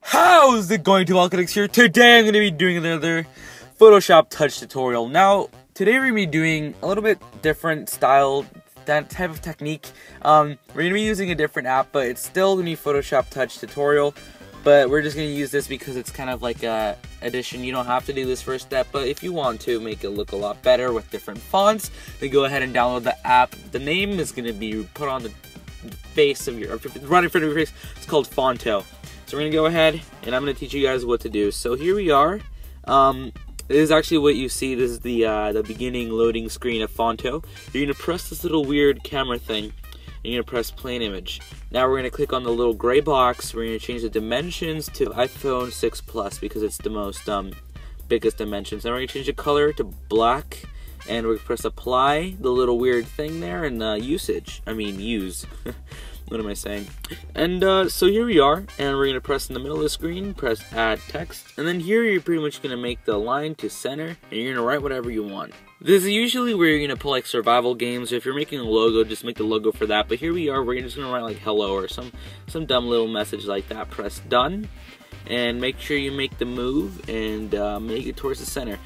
How's it going to Al Quedex here? Today I'm going to be doing another Photoshop Touch tutorial. Now, today we're going to be doing a little bit different style, that type of technique. Um, we're going to be using a different app, but it's still going to be Photoshop Touch tutorial. But we're just going to use this because it's kind of like a addition. You don't have to do this first step, but if you want to make it look a lot better with different fonts, then go ahead and download the app. The name is going to be put on the face of your, right in front of your face. It's called Phonto. So we're going to go ahead and I'm going to teach you guys what to do. So here we are. Um, this is actually what you see. This is the uh, the beginning loading screen of Phonto. You're going to press this little weird camera thing. And you're to press plain image. Now we're to click on the little gray box. We're to change the dimensions to iPhone 6 Plus because it's the most um, biggest dimensions. Now we're to change the color to black. And we're to press apply, the little weird thing there, and uh, usage. I mean, use. what am I saying? And uh, so here we are, and we're gonna press in the middle of the screen, press add text, and then here you're pretty much gonna make the line to center, and you're gonna write whatever you want. This is usually where you're gonna pull like survival games. If you're making a logo, just make the logo for that. But here we are, we're just gonna write like hello or some some dumb little message like that. Press done, and make sure you make the move and uh, make it towards the center.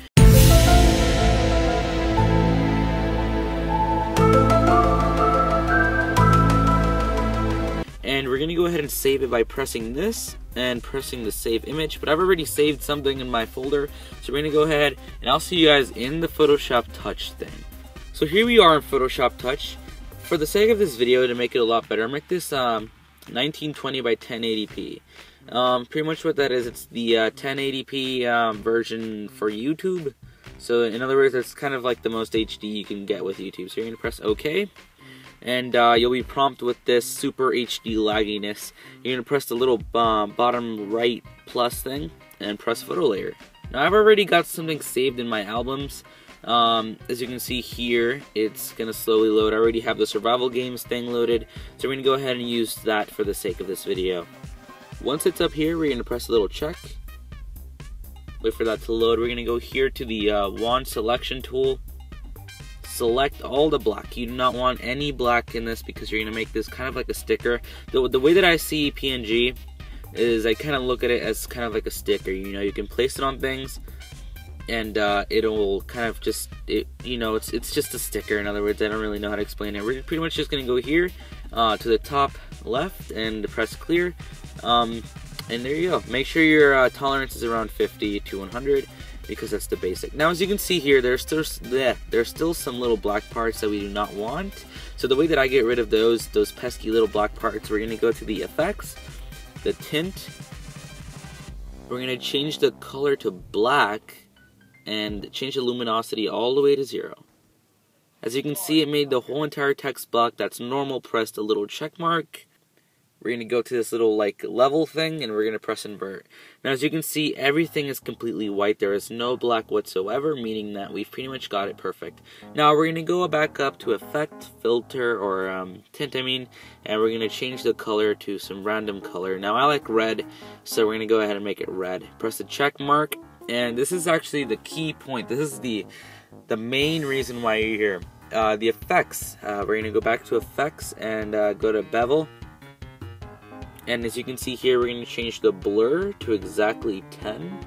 And we're gonna go ahead and save it by pressing this and pressing the save image but I've already saved something in my folder. So we're gonna go ahead and I'll see you guys in the Photoshop Touch thing so here we are in Photoshop Touch. For the sake of this video to make it a lot better make this um, 1920 by 1080p um, pretty much what that is it's the uh, 1080p um, version for YouTube. So in other words it's kind of like the most HD you can get with YouTube. So you're gonna press OK and uh, you'll be prompted with this super HD lagginess. You're to press the little um, bottom right plus thing and press photo layer. Now I've already got something saved in my albums. Um, as you can see here, it's to slowly load. I already have the survival games thing loaded, so we're to go ahead and use that for the sake of this video. Once it's up here, we're to press a little check. Wait for that to load. We're to go here to the uh, wand selection tool select all the black. You do not want any black in this because you're to make this kind of like a sticker. The, the way that I see PNG is I kind of look at it as kind of like a sticker. You know, you can place it on things and uh, it'll kind of just, it, you know, it's it's just a sticker. In other words, I don't really know how to explain it. We're pretty much just to go here uh, to the top left and press clear. Um, and there you go. Make sure your uh, tolerance is around 50 to 100 because that's the basic. Now, as you can see here, there's still yeah, there's still some little black parts that we do not want. So the way that I get rid of those those pesky little black parts, we're gonna go to the effects, the tint. We're gonna change the color to black and change the luminosity all the way to zero. As you can see, it made the whole entire text block that's normal. Press the little check mark we're going to go to this little like level thing and we're going to press invert. Now as you can see everything is completely white. There is no black whatsoever meaning that we've pretty much got it perfect. Now we're going to go back up to effect, filter or um, tint I mean and we're going to change the color to some random color. Now I like red so we're going to go ahead and make it red. Press the check mark and this is actually the key point. This is the the main reason why you're here. Uh, the effects. Uh, we're going to go back to effects and uh, go to bevel and as you can see here, we're going to change the blur to exactly 10.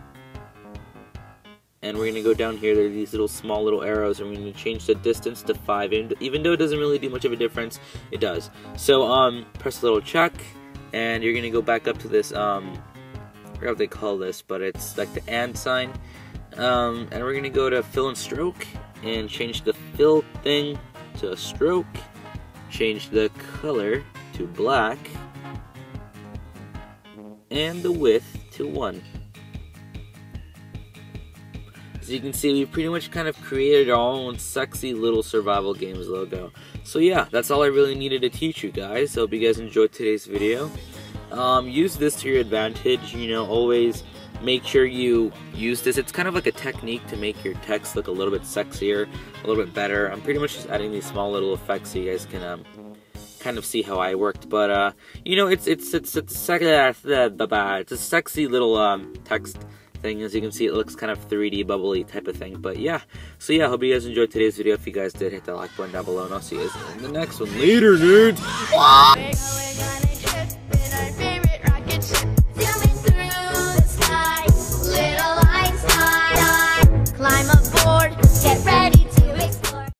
And we're going to go down here, there are these little small little arrows, and we're going to change the distance to 5. And even though it doesn't really do much of a difference, it does. So, um, press a little check, and you're going to go back up to this, um, I forgot what they call this, but it's like the and sign. Um, and we're going to go to fill and stroke, and change the fill thing to a stroke, change the color to black, and the width to 1. As you can see, we pretty much kind of created our own sexy little survival games logo. So yeah, that's all I really needed to teach you guys. I Hope you guys enjoyed today's video. Um, use this to your advantage, you know, always make sure you use this. It's kind of like a technique to make your text look a little bit sexier, a little bit better. I'm pretty much just adding these small little effects so you guys can um, kind of see how I worked, but uh, you know, it's it's it's it's, it's a sexy little um, text thing. As you can see, it looks kind of 3D bubbly type of thing. But yeah, so yeah, hope you guys enjoyed today's video. If you guys did, hit that like button down below, and I'll see you guys in the next one. Later, nerds!